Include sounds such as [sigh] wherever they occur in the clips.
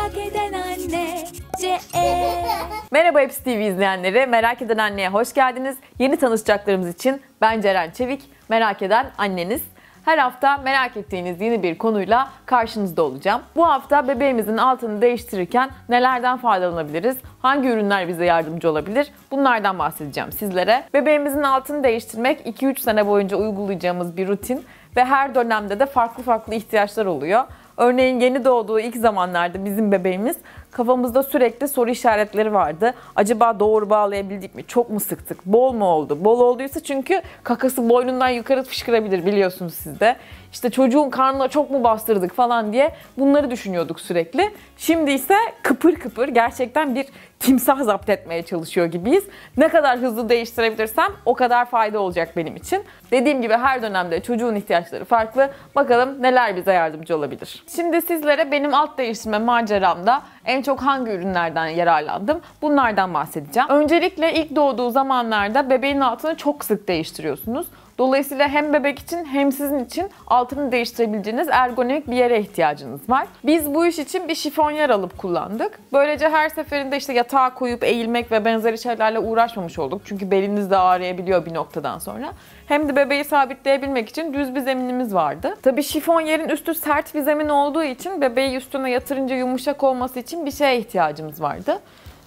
Merak eden anne C-E [laughs] Merhaba Hepsi TV izleyenleri. Merak eden anneye hoş geldiniz. Yeni tanışacaklarımız için ben Ceren Çevik. Merak eden anneniz. Her hafta merak ettiğiniz yeni bir konuyla karşınızda olacağım. Bu hafta bebeğimizin altını değiştirirken nelerden faydalanabiliriz? Hangi ürünler bize yardımcı olabilir? Bunlardan bahsedeceğim sizlere. Bebeğimizin altını değiştirmek 2-3 sene boyunca uygulayacağımız bir rutin ve her dönemde de farklı farklı ihtiyaçlar oluyor. Örneğin yeni doğduğu ilk zamanlarda bizim bebeğimiz kafamızda sürekli soru işaretleri vardı. Acaba doğru bağlayabildik mi? Çok mu sıktık? Bol mu oldu? Bol olduysa çünkü kakası boynundan yukarı fışkırabilir biliyorsunuz siz de. İşte çocuğun karnına çok mu bastırdık falan diye bunları düşünüyorduk sürekli. Şimdi ise kıpır kıpır gerçekten bir timsah zapt etmeye çalışıyor gibiyiz. Ne kadar hızlı değiştirebilirsem o kadar fayda olacak benim için. Dediğim gibi her dönemde çocuğun ihtiyaçları farklı. Bakalım neler bize yardımcı olabilir. Şimdi sizlere benim alt değiştirme maceramda en çok hangi ürünlerden yararlandım? Bunlardan bahsedeceğim. Öncelikle ilk doğduğu zamanlarda bebeğin altını çok sık değiştiriyorsunuz. Dolayısıyla hem bebek için hem sizin için altını değiştirebileceğiniz ergonomik bir yere ihtiyacınız var. Biz bu iş için bir şifonyer alıp kullandık. Böylece her seferinde işte yatağa koyup eğilmek ve benzeri şeylerle uğraşmamış olduk. Çünkü beliniz de ağrıyabiliyor bir noktadan sonra. Hem de bebeği sabitleyebilmek için düz bir zeminimiz vardı. Tabii şifonyerin üstü sert bir zemin olduğu için bebeği üstüne yatırınca yumuşak olması için bir şeye ihtiyacımız vardı.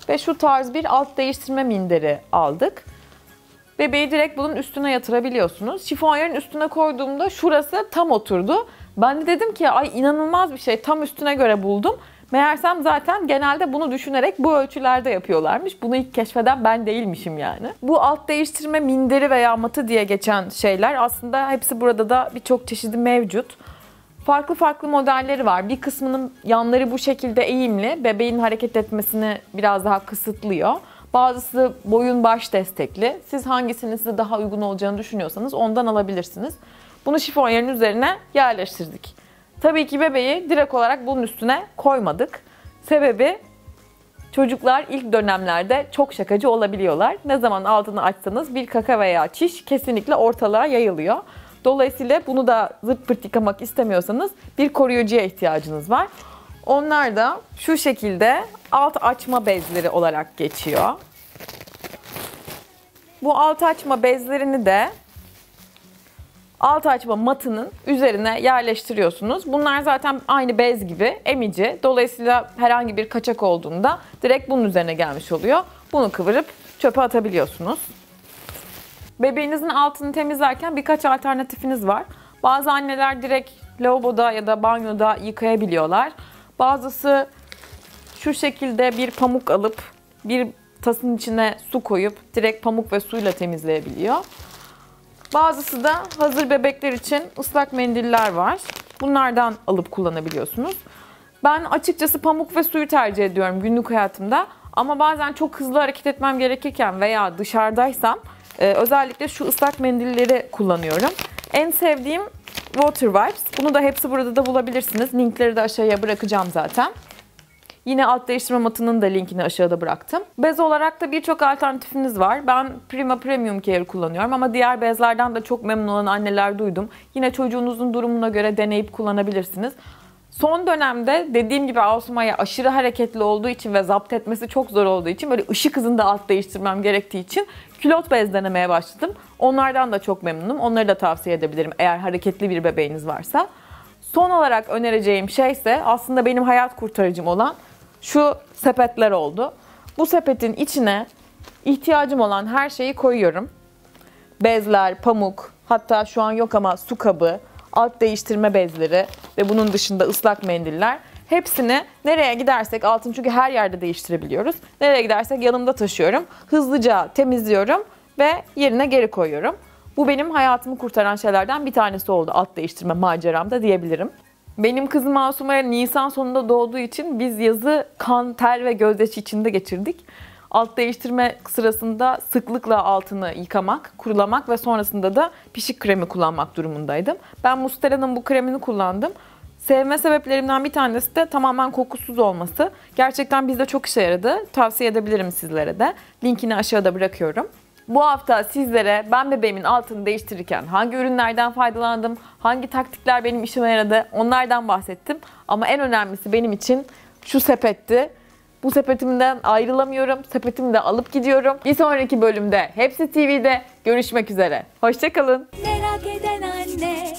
Ve şu tarz bir alt değiştirme minderi aldık. Bebeği direkt bunun üstüne yatırabiliyorsunuz. Şifonyerin üstüne koyduğumda şurası tam oturdu. Ben de dedim ki ay inanılmaz bir şey tam üstüne göre buldum. Meğersem zaten genelde bunu düşünerek bu ölçülerde yapıyorlarmış. Bunu ilk keşfeden ben değilmişim yani. Bu alt değiştirme minderi veya matı diye geçen şeyler aslında hepsi burada da birçok çeşidi mevcut. Farklı farklı modelleri var. Bir kısmının yanları bu şekilde eğimli. Bebeğin hareket etmesini biraz daha kısıtlıyor. Bazısı boyun baş destekli. Siz hangisinin size daha uygun olacağını düşünüyorsanız ondan alabilirsiniz. Bunu şifonyerin üzerine yerleştirdik. Tabii ki bebeği direkt olarak bunun üstüne koymadık. Sebebi çocuklar ilk dönemlerde çok şakacı olabiliyorlar. Ne zaman altını açsanız bir kaka veya çiş kesinlikle ortalığa yayılıyor. Dolayısıyla bunu da zırt pırt yıkamak istemiyorsanız bir koruyucuya ihtiyacınız var. Onlar da şu şekilde alt açma bezleri olarak geçiyor. Bu alt açma bezlerini de alt açma matının üzerine yerleştiriyorsunuz. Bunlar zaten aynı bez gibi emici. Dolayısıyla herhangi bir kaçak olduğunda direkt bunun üzerine gelmiş oluyor. Bunu kıvırıp çöpe atabiliyorsunuz. Bebeğinizin altını temizlerken birkaç alternatifiniz var. Bazı anneler direkt lavaboda ya da banyoda yıkayabiliyorlar. Bazısı şu şekilde bir pamuk alıp bir tasın içine su koyup direkt pamuk ve suyla temizleyebiliyor. Bazısı da hazır bebekler için ıslak mendiller var. Bunlardan alıp kullanabiliyorsunuz. Ben açıkçası pamuk ve suyu tercih ediyorum günlük hayatımda. Ama bazen çok hızlı hareket etmem gerekirken veya dışarıdaysam e, özellikle şu ıslak mendilleri kullanıyorum. En sevdiğim Water Wipes. Bunu da hepsi burada da bulabilirsiniz. Linkleri de aşağıya bırakacağım zaten. Yine alt değiştirme matının da linkini aşağıda bıraktım. Bez olarak da birçok alternatifiniz var. Ben Prima Premium Care kullanıyorum ama diğer bezlerden de çok memnun olan anneler duydum. Yine çocuğunuzun durumuna göre deneyip kullanabilirsiniz. Son dönemde dediğim gibi Asuma'ya aşırı hareketli olduğu için ve zapt etmesi çok zor olduğu için böyle ışık hızında alt değiştirmem gerektiği için külot bez denemeye başladım. Onlardan da çok memnunum. Onları da tavsiye edebilirim eğer hareketli bir bebeğiniz varsa. Son olarak önereceğim şey ise aslında benim hayat kurtarıcım olan şu sepetler oldu. Bu sepetin içine ihtiyacım olan her şeyi koyuyorum. Bezler, pamuk, hatta şu an yok ama su kabı, alt değiştirme bezleri ve bunun dışında ıslak mendiller. Hepsini nereye gidersek altın çünkü her yerde değiştirebiliyoruz. Nereye gidersek yanımda taşıyorum. Hızlıca temizliyorum ve yerine geri koyuyorum. Bu benim hayatımı kurtaran şeylerden bir tanesi oldu alt değiştirme maceramda diyebilirim. Benim kızım Asuma'ya Nisan sonunda doğduğu için biz yazı kan, ter ve gözyaşı içinde geçirdik. Alt değiştirme sırasında sıklıkla altını yıkamak, kurulamak ve sonrasında da pişik kremi kullanmak durumundaydım. Ben Mustela'nın bu kremini kullandım. Sevme sebeplerimden bir tanesi de tamamen kokusuz olması. Gerçekten bizde çok işe yaradı. Tavsiye edebilirim sizlere de. Linkini aşağıda bırakıyorum. Bu hafta sizlere ben bebeğimin altını değiştirirken hangi ürünlerden faydalandım, hangi taktikler benim işime yaradı onlardan bahsettim. Ama en önemlisi benim için şu sepetti. Bu sepetimden ayrılamıyorum. Sepetimi de alıp gidiyorum. Bir sonraki bölümde Hepsi TV'de görüşmek üzere. Hoşçakalın. merak eden anne